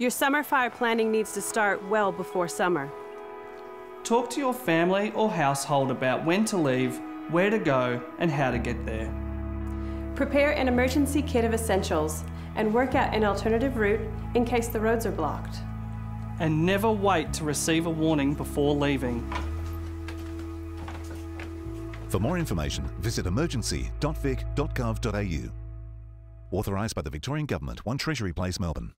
Your summer fire planning needs to start well before summer. Talk to your family or household about when to leave, where to go, and how to get there. Prepare an emergency kit of essentials and work out an alternative route in case the roads are blocked. And never wait to receive a warning before leaving. For more information, visit emergency.vic.gov.au. Authorised by the Victorian Government, 1 Treasury Place, Melbourne.